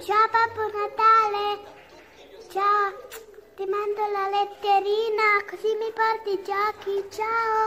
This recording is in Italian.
Ciao Babbo Natale. Ciao. Ti mando la letterina così mi porti i giochi. Ciao.